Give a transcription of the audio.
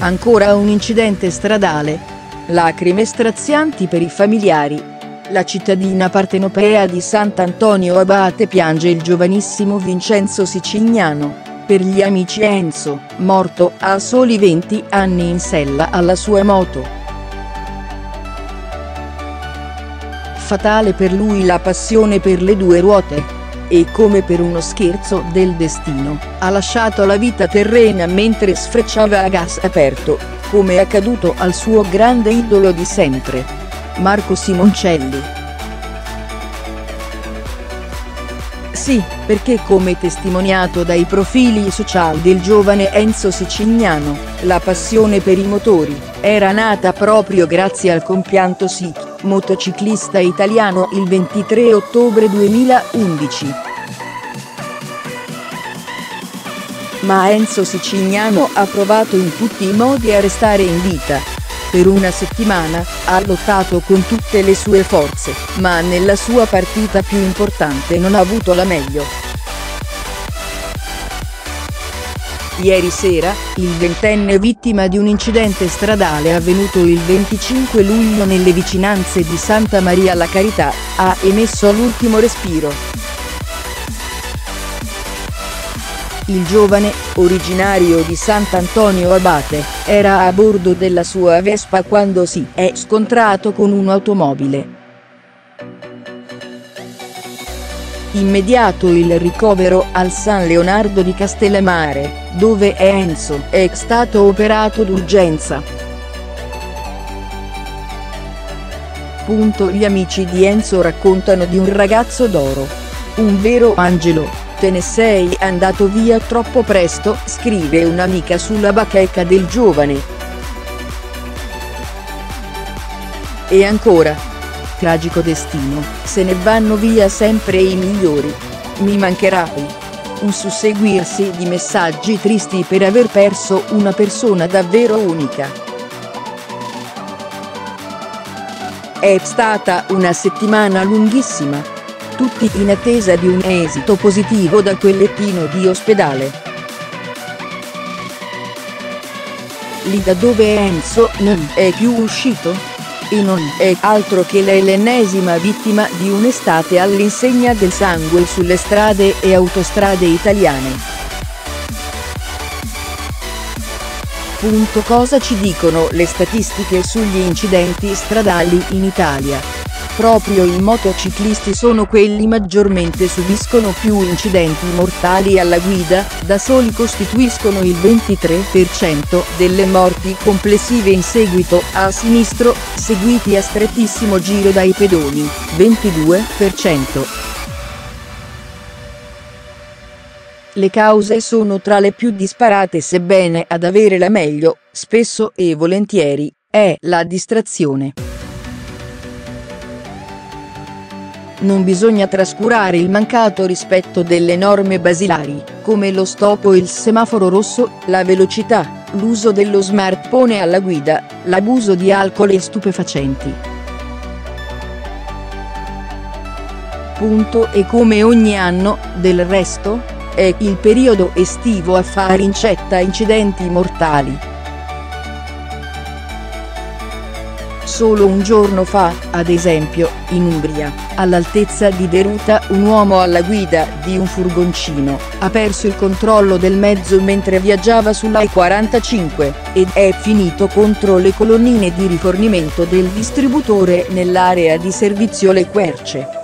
Ancora un incidente stradale. Lacrime strazianti per i familiari. La cittadina partenopea di Sant'Antonio Abate piange il giovanissimo Vincenzo Sicignano. Per gli amici Enzo, morto a soli 20 anni in sella alla sua moto. Fatale per lui la passione per le due ruote. E come per uno scherzo del destino, ha lasciato la vita terrena mentre sfrecciava a gas aperto, come accaduto al suo grande idolo di sempre. Marco Simoncelli. Sì, perché come testimoniato dai profili social del giovane Enzo Sicignano, la passione per i motori, era nata proprio grazie al compianto Siki, motociclista italiano il 23 ottobre 2011. Ma Enzo Sicignano ha provato in tutti i modi a restare in vita. Per una settimana, ha lottato con tutte le sue forze, ma nella sua partita più importante non ha avuto la meglio. Ieri sera, il ventenne vittima di un incidente stradale avvenuto il 25 luglio nelle vicinanze di Santa Maria la Carità, ha emesso l'ultimo respiro. Il giovane, originario di Sant'Antonio Abate, era a bordo della sua Vespa quando si è scontrato con un'automobile. Immediato il ricovero al San Leonardo di Castellamare, dove Enzo è stato operato d'urgenza. Gli amici di Enzo raccontano di un ragazzo d'oro. Un vero angelo. Te ne sei andato via troppo presto, scrive un'amica sulla bacheca del giovane. E ancora. Tragico destino, se ne vanno via sempre i migliori. Mi mancherai. Un susseguirsi di messaggi tristi per aver perso una persona davvero unica. È stata una settimana lunghissima. Tutti in attesa di un esito positivo da quel lettino di ospedale. Lì da dove Enzo non è più uscito? E non è altro che l'ennesima vittima di un'estate all'insegna del sangue sulle strade e autostrade italiane. Punto cosa ci dicono le statistiche sugli incidenti stradali in Italia? Proprio i motociclisti sono quelli maggiormente subiscono più incidenti mortali alla guida, da soli costituiscono il 23% delle morti complessive in seguito a sinistro, seguiti a strettissimo giro dai pedoni, 22%. Le cause sono tra le più disparate sebbene ad avere la meglio, spesso e volentieri, è la distrazione. Non bisogna trascurare il mancato rispetto delle norme basilari, come lo stop o il semaforo rosso, la velocità, l'uso dello smartphone alla guida, l'abuso di alcol e stupefacenti. Punto e come ogni anno, del resto, è il periodo estivo a fare incetta incidenti mortali. Solo un giorno fa, ad esempio, in Umbria, all'altezza di Deruta un uomo alla guida di un furgoncino, ha perso il controllo del mezzo mentre viaggiava sulla E45, ed è finito contro le colonnine di rifornimento del distributore nell'area di servizio Le Querce.